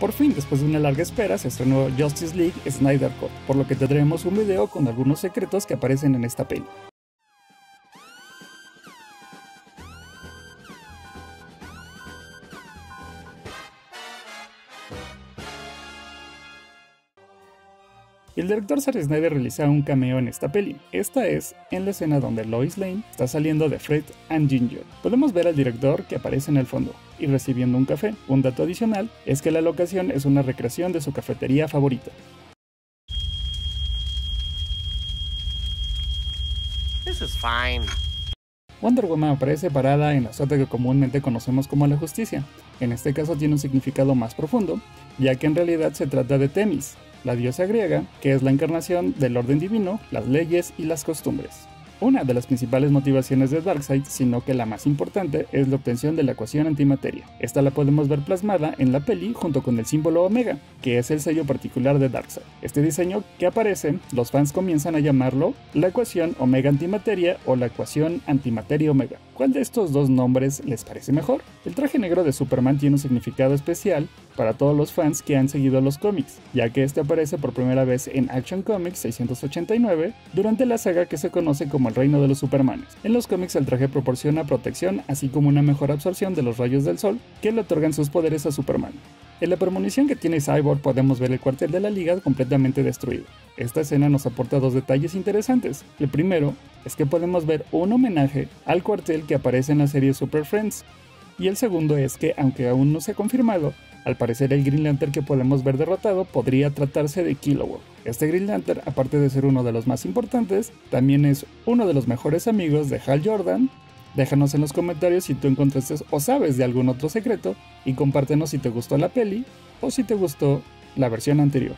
Por fin, después de una larga espera, se estrenó Justice League Snyder Cut, por lo que tendremos un video con algunos secretos que aparecen en esta peli. El director Zack Snyder realiza un cameo en esta peli. Esta es en la escena donde Lois Lane está saliendo de Fred and Ginger. Podemos ver al director que aparece en el fondo y recibiendo un café. Un dato adicional es que la locación es una recreación de su cafetería favorita. This is fine. Wonder Woman aparece parada en la suerte que comúnmente conocemos como la justicia. En este caso tiene un significado más profundo, ya que en realidad se trata de Temis, la diosa griega, que es la encarnación del orden divino, las leyes y las costumbres. Una de las principales motivaciones de Darkseid, sino que la más importante, es la obtención de la ecuación antimateria. Esta la podemos ver plasmada en la peli junto con el símbolo Omega, que es el sello particular de Darkseid. Este diseño que aparece, los fans comienzan a llamarlo la ecuación Omega antimateria o la ecuación antimateria Omega. ¿Cuál de estos dos nombres les parece mejor? El traje negro de Superman tiene un significado especial para todos los fans que han seguido los cómics, ya que este aparece por primera vez en Action Comics 689 durante la saga que se conoce como el Reino de los Supermanes. En los cómics el traje proporciona protección así como una mejor absorción de los rayos del sol que le otorgan sus poderes a Superman. En la premonición que tiene Cyborg podemos ver el cuartel de la liga completamente destruido. Esta escena nos aporta dos detalles interesantes. El primero es que podemos ver un homenaje al cuartel que aparece en la serie Super Friends. Y el segundo es que, aunque aún no se ha confirmado, al parecer el Green Lantern que podemos ver derrotado podría tratarse de Kilowog. Este Green Lantern, aparte de ser uno de los más importantes, también es uno de los mejores amigos de Hal Jordan. Déjanos en los comentarios si tú encontraste o sabes de algún otro secreto y compártenos si te gustó la peli o si te gustó la versión anterior.